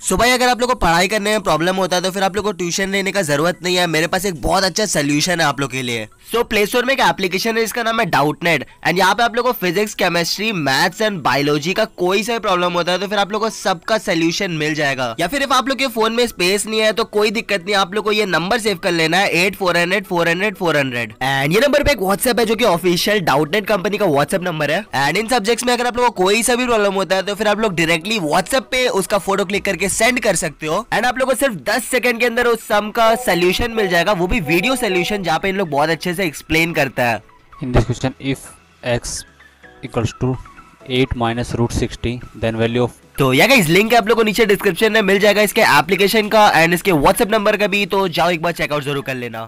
सो भाई अगर आप लोग को पढ़ाई करने में प्रॉब्लम होता है तो फिर आप लोग को ट्यूशन लेने का ज़रूरत नहीं है। मेरे पास एक बहुत अच्छा सोल्यूशन है आप लोग के लिए। सो प्ले स्टोर में एक एप्लीकेशन है इसका नाम है डाउटनेट एंड यहाँ पे आप लोग को physics chemistry maths and biology का कोई सा प्रॉब्लम होता है तो फिर आप लोग को सबका सोल्यूशन मिल जाएगा। या फिर आप लोग के फ़ोन में स्पेस नहीं है तो कोई दिक्कत नहीं, आप लोग को ये नंबर सेव कर लेना है eight four hundred four hundred four hundred and ये नंबर पे एक व्हाट्सएप है, जो की ऑफिशियल डाउटनेट कंपनी का व्हाट्सएप नंबर है। एंड इन सब्जेक्ट्स में अगर आप लोग को कोई सा भी प्रॉब्लम होता है तो फिर आप लोग डायरेक्टली व्हाट्सएप पे उसका फ़ोटो क्लिक करके सेंड कर सकते हो। एंड आप लोग को सिर्फ़ 10 सेकंड के अंदर उस सम का सोल्यूशन मिल जाएगा। वो भी वीडियो सोल्यूशन जहाँ पे इन लोग बहुत अच्छे से एक्सप्लेन करता है। In this question, if x equals to 8 minus root 60, then value of तो या गाइस लिंक आप लोग को नीचे डिस्क्रिप्शन में मिल जाएगा इसके एप्लीकेशन का एंड इसके व्हाट्सएप नंबर का भी तो जाओ एक बार चेकआउट ज़रूर कर लेना।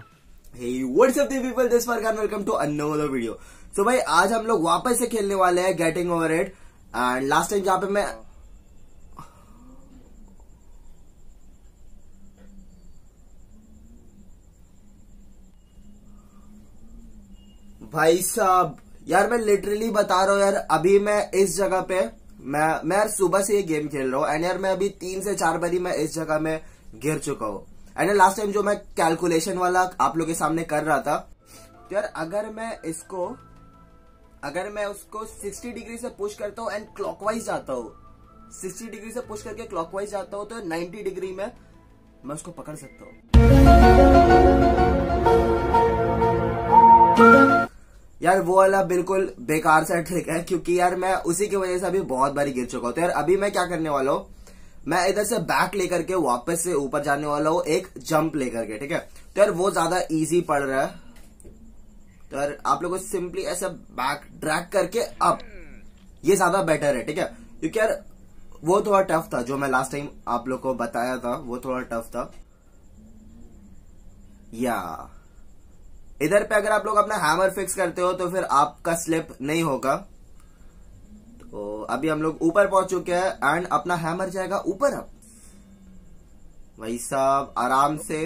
Hey, what's up people? This is Welcome to another video. So भाई आज हम लोग वापस से खेलने वाले हैं getting over it and last time जहाँ पे मैं भाई साहब, यार मैं लिटरली बता रहा हूँ यार, अभी मैं इस जगह पे, मैं मैं यार सुबह से ये गेम खेल रहा हूँ एंड यार मैं अभी तीन से चार बारी मैं इस जगह में गिर चुका हूँ। एंड लास्ट टाइम जो मैं कैलकुलेशन वाला आप लोग के सामने कर रहा था तो यार अगर मैं इसको, अगर मैं उसको 60 डिग्री से पुश करता हूँ एंड क्लॉकवाइज जाता हूँ 60 डिग्री से पुश करके क्लॉकवाइज जाता हूँ तो 90 डिग्री में मैं उसको पकड़ सकता हूँ। यार वो वाला बिल्कुल बेकार सा ट्रिक है, क्योंकि यार मैं उसी की वजह से अभी बहुत बारी गिर चुका हूँ। तो यार अभी मैं क्या करने वाला हूँ? मैं इधर से बैक लेकर के वापस से ऊपर जाने वाला हूँ, एक जंप लेकर के, ठीक है? तो यार वो ज़्यादा इजी पड़ रहा है। तो यार आप लोगों को सिंपली ऐसा बैक ड्रैग करके अप ये ज़्यादा बेटर है, ठीक है? क्योंकि यार वो थोड़ा टफ था, जो मैं लास्ट टाइम आप लोग को बताया था, वो थोड़ा टफ था। या इधर पे अगर आप लोग अपना हैमर फिक्स करते हो तो फिर आपका स्लिप नहीं होगा। तो अभी हम लोग ऊपर पहुँच चुके हैं एंड अपना हैमर जाएगा ऊपर अब। भाई साहब, आराम से।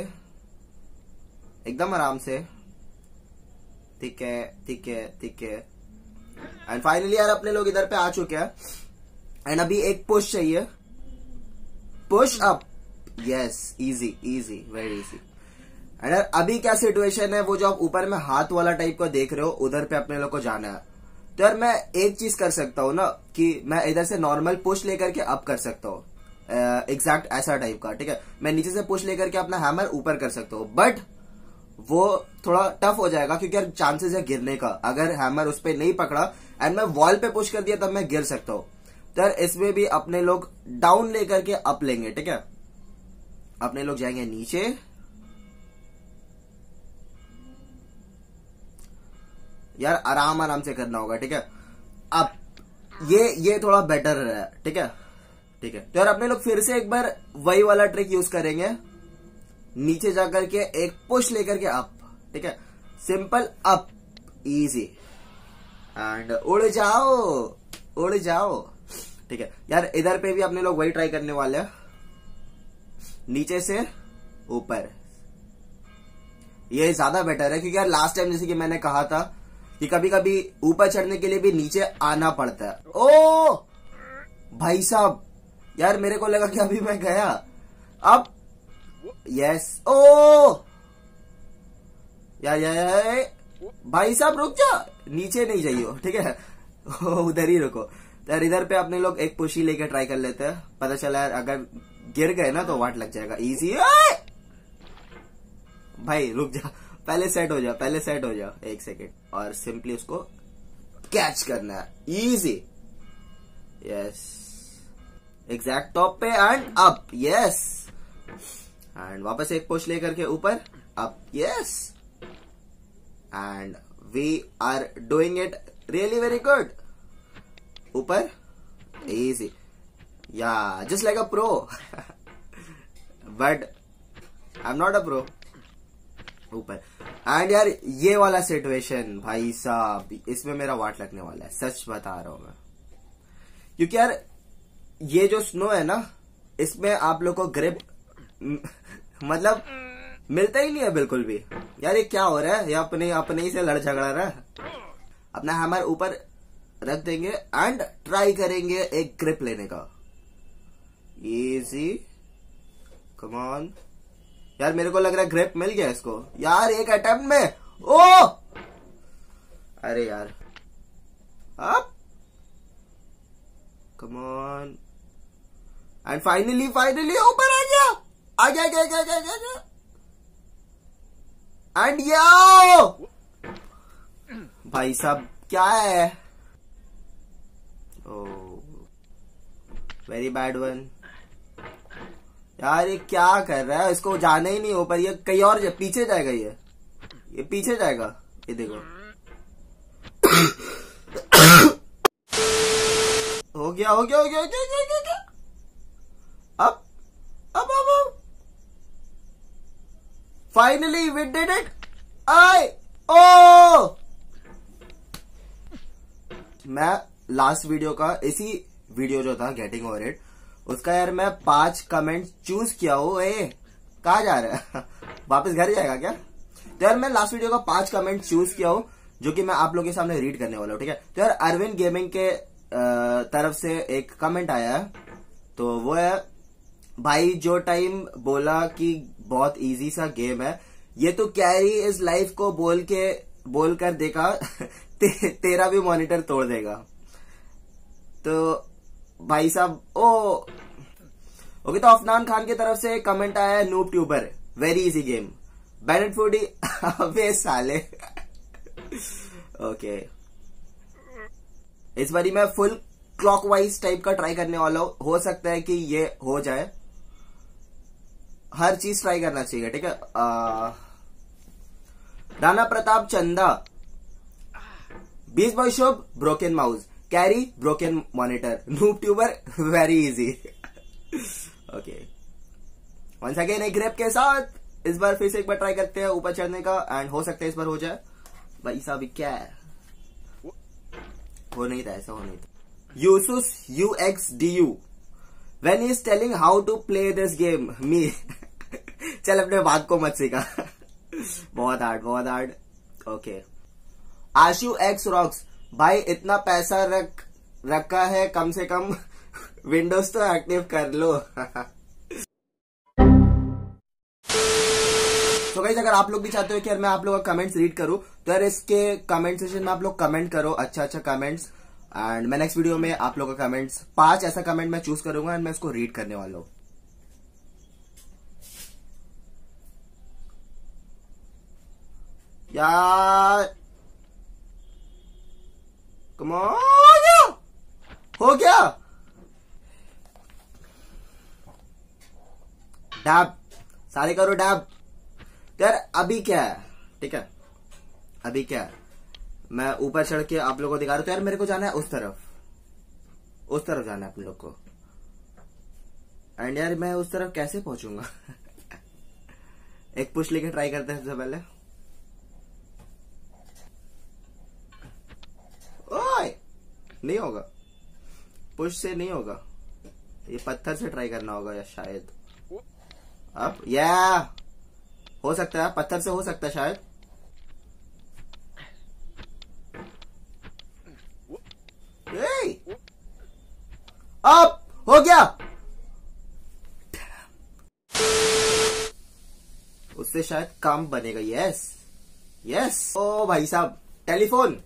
एकदम आराम से। ठीक है ठीक है ठीक है। एंड फाइनली यार, अपने लोग इधर पे आ चुके हैं। एंड अभी एक पुश चाहिए। Push up yes easy easy very easy and यार, अभी क्या सिचुएशन है, वो जो आप ऊपर में हाथ वाला टाइप का देख रहे हो, उधर पे अपने लोग को जाना है। तो यार, मैं एक चीज़ कर सकता हूँ ना, कि मैं इधर से नॉर्मल पुश लेकर के अप कर सकता हूँ। एग्जैक्ट ऐसा टाइप का, ठीक है? मैं नीचे से पुश लेकर के अपना हैमर ऊपर कर सकता हूँ। बट वो थोड़ा टफ हो जाएगा, क्योंकि यार चांसेस है गिरने का। अगर हैमर उस पर नहीं पकड़ा एंड मैं वॉल पे पुश कर दिया, तब मैं गिर सकता हूँ। तो यार, इसमें भी अपने लोग डाउन लेकर के अप लेंगे, ठीक है? अपने लोग जाएँगे नीचे। यार आराम आराम से करना होगा, ठीक है? अब, ये ये थोड़ा बेटर है, ठीक है? ठीक है। तो यार अपने लोग फिर से एक बार वही वाला ट्रिक यूज़ करेंगे। नीचे जाकर के एक पुश लेकर के अप ठीक है? सिंपल अप इजी एंड उड़ जाओ उड़ जाओ, ठीक है? यार इधर पे भी अपने लोग वही ट्राई करने वाले हैं। नीचे से ऊपर। ये ज़्यादा बेटर है, क्योंकि यार लास्ट टाइम जैसे कि मैंने कहा था कि कभी कभी ऊपर चढ़ने के लिए भी नीचे आना पड़ता है। ओ! भाई साहब, यार मेरे को लगा कि अभी मैं गया। अब यस ओ! यार यार भाई साहब, रुक जा। नीचे नहीं जाइयो, ठीक है? उधर ही रुको। तो यार इधर पे अपने लोग एक पुशी लेके ट्राई कर लेते हैं। पता चला यार, अगर गिर गए ना तो वाट लग जाएगा। इजी भाई, रुक जा। पहले सेट हो जा पहले सेट हो जा एक सेकेंड और सिंपली उसको कैच करना है। इजी यस एग्जैक्ट टॉप पे एंड अप यस एंड वापस एक पुश लेकर के ऊपर up yes and we are doing it really very good ऊपर इजी या just like a pro but I am not a pro ऊपर। एंड यार, ये वाला सिचुएशन भाई साहब, इसमें मेरा वाट लगने वाला है, सच बता रहा हूँ मैं। क्योंकि यार, ये जो स्नो है ना, इसमें आप लोग को ग्रिप मतलब मिलता ही नहीं है बिल्कुल भी। यार, ये क्या हो रहा है? ये अपने अपने ही से लड़ झगड़ा रहा है। अपना हैमर ऊपर रख देंगे एंड ट्राई करेंगे एक ग्रिप लेने का। इजी कमान यार मेरे को लग रहा है ग्रेप मिल गया इसको। यार एक अटेम्प्ट में। ओ! अरे यार। अब। कमान एंड फाइनली फाइनली ऊपर आ गया। आ गया गया गया गया गया, गया। एंड यो भाई साहब क्या है? ओ वेरी बैड वन यार ये क्या कर रहा है? इसको जाना ही नहीं ऊपर ये कहीं और जा, पीछे जाएगा ये। ये पीछे जाएगा। ये देखो। हो गया हो गया हो गया हो गया, हो गया, हो गया। अब अब अब अब। फाइनली वी डिड इट आई ओ मैं लास्ट वीडियो का इसी वीडियो जो था गेटिंग ओवर इट उसका यार मैं पाँच कमेंट चूज़ किया हो ए कहा जा रहा है? वापस घर जाएगा क्या? तो यार मैं लास्ट वीडियो का पाँच कमेंट चूज़ किया हो जो कि मैं आप लोगों के सामने रीड करने वाला हूँ ठीक है? तो यार अरविंद गेमिंग के तरफ़ से एक कमेंट आया है तो वो है भाई जो टाइम बोला कि बहुत इजी सा गेम है ये तो कैरी इस लाइफ को बोल के बोल कर देखा ते, तेरा भी मॉनिटर तोड़ देगा। तो भाई साहब ओ ओके तो अफनान खान की तरफ़ से कमेंट आया है noob tuber very easy game Bennett foodie अबे साले. ओके इस बारी मैं फुल क्लॉकवाइज टाइप का ट्राई करने वाला हूँ। हो सकता है कि ये हो जाए। हर चीज़ ट्राई करना चाहिए, ठीक है? राणा प्रताप चंदा. बीस boy शोब broken mouse carry broken monitor noob tuber very easy okay once again एक ग्रेप के साथ इस बार फिर से एक बार ट्राई करते हैं ऊपर चढ़ने का एंड हो सकता है इस बार हो जाए। भाई साहब क्या है? हो नहीं था ऐसा हो नहीं था यूसुस U X D U when is telling how to play this game me चल, अपने बात को मत सीखा। बहुत हार्ड बहुत hard okay Ashu X rocks भाई, इतना पैसा रख, रखा है कम से कम विंडोज़ तो एक्टिव कर लो। तो गाइज़ अगर आप लोग भी चाहते हो कि यार मैं आप लोगों का कमेंट्स रीड करूँ तो यार इसके कमेंट सेशन में आप लोग कमेंट करो अच्छा अच्छा कमेंट्स एंड मैं नेक्स्ट वीडियो में आप लोगों का कमेंट्स पाँच ऐसा कमेंट मैं चूज़ करूँगा एंड मैं उसको रीड करने वाला हूँ। यार कम हो गया! डैब। सारे करो डैब। तो यार, अभी क्या है? ठीक है। अभी क्या है? मैं ऊपर चढ़ के आप लोगों को दिखा रहा हूँ। तो यार, मेरे को जाना है उस तरफ़। उस तरफ़ जाना है आप लोग को। एंड यार, मैं उस तरफ़ कैसे पहुंचूँगा? एक पुश लेके ट्राई करते हैं सबसे पहले। ओए! नहीं होगा। पुश से नहीं होगा। ये पत्थर से ट्राई करना होगा या शायद। अब या हो सकता है, पत्थर से हो सकता है शायद। अब हो गया! उससे शायद काम बनेगा यस यस ओ भाई साहब, टेलीफोन।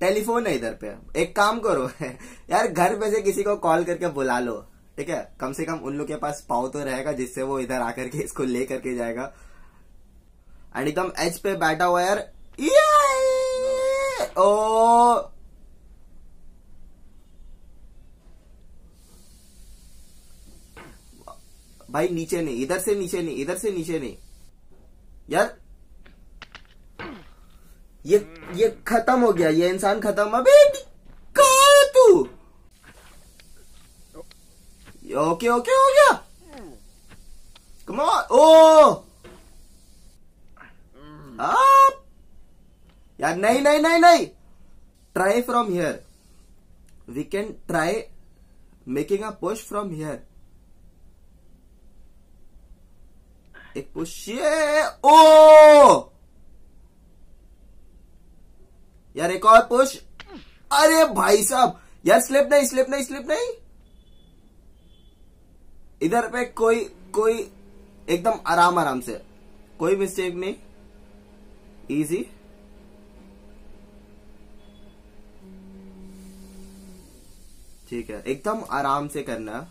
टेलीफोन है इधर पे। एक काम करो, यार घर पे से किसी को कॉल करके बुला लो। ठीक है? कम से कम उन लोग के पास पाव तो रहेगा जिससे वो इधर आकर के इसको ले करके जाएगा। एंड एकदम एच पे बैठा हुआ यार। ओ भाई, नीचे नहीं, इधर से नीचे नहीं, इधर से नीचे नहीं। यार, ये ये खत्म हो गया, ये इंसान खत्म। अबे कहा है तू ओके हो गया कम ऑन ओ आप यार नहीं नहीं नहीं नहीं try from here we can try making a push from here एक पुश ये ओ यार एक और पुश अरे भाई साहब यार स्लिप नहीं स्लिप नहीं स्लिप नहीं इधर पे कोई कोई एकदम आराम आराम से। कोई मिस्टेक नहीं। इजी ठीक है, एकदम आराम से करना।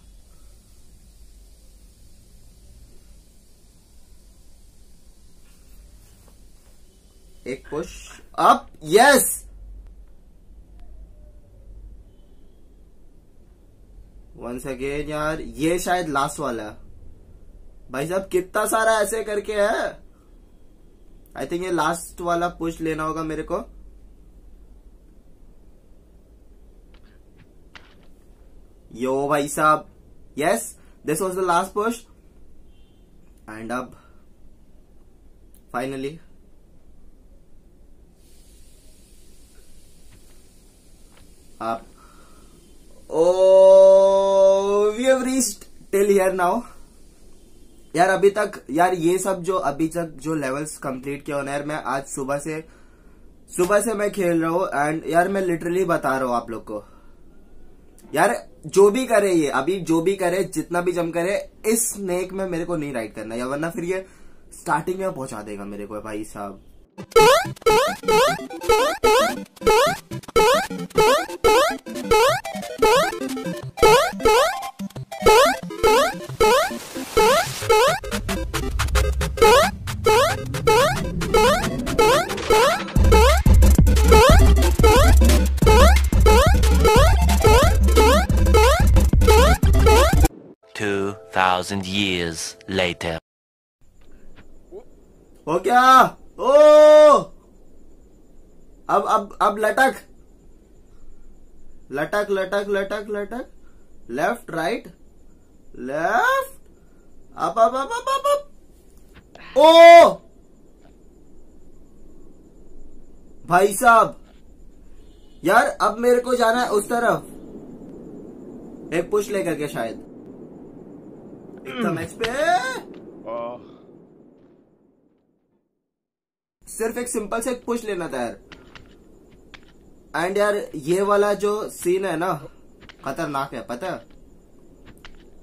एक push up yes once again यार ये शायद लास्ट वाला भाई साहब कितना सारा ऐसे करके है? आई थिंक ये लास्ट वाला पुश लेना होगा मेरे को। यो भाई साहब yes this was the last push and अब finally up. Oh, we have reached till here now. यार, अभी तक, यार, ये सब जो, अभी तक जो लेवल्स कंप्लीट किया होना यार, मैं आज सुबह से सुबह से मैं खेल रहा हूँ एंड यार, मैं लिटरली बता रहा हूँ आप लोग को। यार, जो भी करे ये, अभी जो भी करे, जितना भी जम करे, इस स्नेक में मेरे को नहीं राइड करना या वरना फिर ये स्टार्टिंग में पहुँचा देगा मेरे को, भाई साहब। Thousand years later. हो क्या ओ! अब अब अब लटक। लटक लटक लटक लटक। Left right left up up up up up ओ! भाई साहब, यार, अब मेरे को जाना है उस तरफ़। एक पुश लेकर के शायद? एच पे सिर्फ़ एक सिंपल से पुश लेना था यार। एंड यार, ये वाला जो सीन है ना, खतरनाक है, पता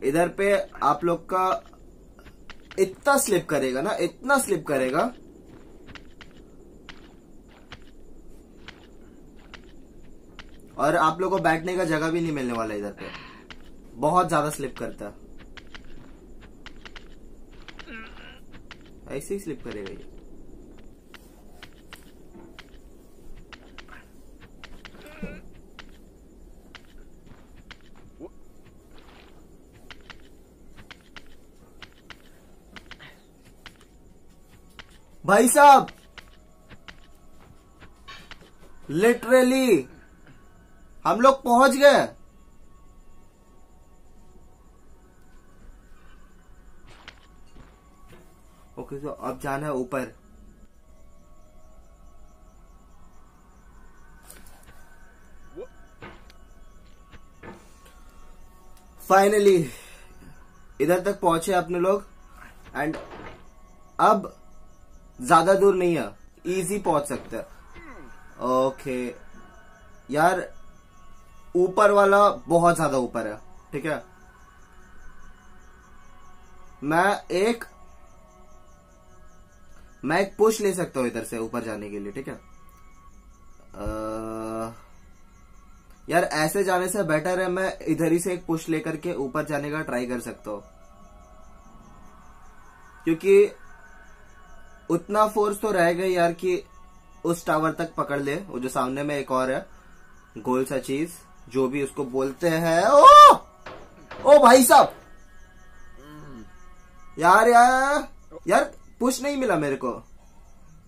इधर पे आप लोग का इतना स्लिप करेगा ना, इतना स्लिप करेगा। और आप लोग को बैठने का जगह भी नहीं मिलने वाला इधर पे। बहुत ज़्यादा स्लिप करता है। ऐसे ही स्लिप करेगा ये। भाई साहब लिटरली हम लोग पहुँच गए। तो अब जाना है ऊपर। फाइनली इधर तक पहुँचे अपने लोग एंड अब ज़्यादा दूर नहीं है इजी पहुँच सकते ओके यार, ऊपर वाला बहुत ज़्यादा ऊपर है, ठीक है? मैं एक मैं एक पुश ले सकता हूँ इधर से ऊपर जाने के लिए ठीक है? अ, यार ऐसे जाने से बेटर है मैं इधर ही से एक पुश लेकर के ऊपर जाने का ट्राई कर सकता हूँ। क्योंकि उतना फोर्स तो रहेगा यार कि उस टावर तक पकड़ ले। वो जो सामने में एक और है गोल सा चीज़ जो भी उसको बोलते हैं। ओ! ओ भाई साहब! यार यार यार पुश नहीं मिला मेरे को।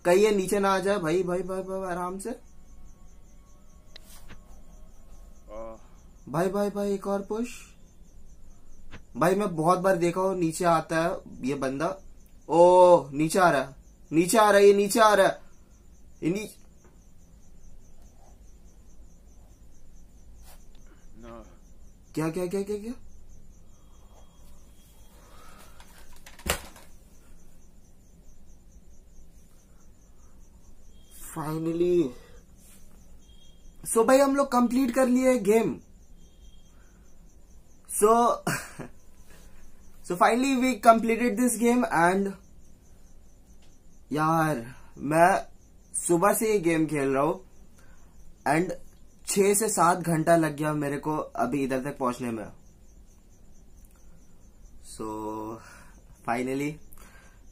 कहीं ये नीचे ना आ जाए, भाई भाई भाई भाई आराम से। भाई भाई भाई, एक और पुश। भाई, मैं बहुत बार देखा हूँ, नीचे आता है ये बंदा। ओ, नीचे आ रहा है, नीचे आ रहा है, ये नीचे आ रहा है। ये नी... क्या क्या क्या क्या क्या? फाइनली सो भाई, हम लोग कंप्लीट कर लिए game so so finally we completed this game and यार, मैं सुबह से ये गेम खेल रहा हूँ एंड छह से सात घंटा लग गया मेरे को अभी इधर तक पहुँचने में। सो फाइनली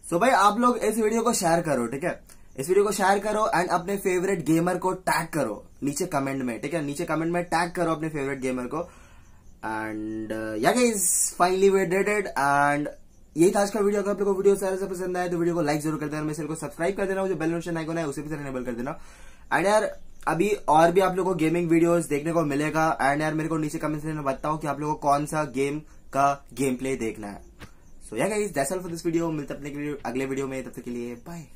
सो भाई, आप लोग इस वीडियो को शेयर करो, ठीक है? इस वीडियो को शेयर करो एंड अपने फेवरेट गेमर को टैग करो नीचे कमेंट में, ठीक है? नीचे कमेंट में टैग करो अपने फेवरेट गेमर को। एंड या finally we did it and यही था आज का वीडियो अगर आप लोगों को वीडियो सारे से पसंद आए तो वीडियो को लाइक ज़रूर कर देना। मेरे को सब्सक्राइब कर देना। जो बेल नोटिफिकेशन आइकन है, उसे भी इनेबल कर देना। एंड यार, अभी और भी आप लोगों को गेमिंग वीडियोस देखने को मिलेगा। एंड यार, मेरे को नीचे कमेंट में बताओ कि आप लोगों को कौन सा गेम का गेम प्ले देखना है। सो या guys that's all for this video मिलते अपने अगले वीडियो में। तब तक के लिए बाय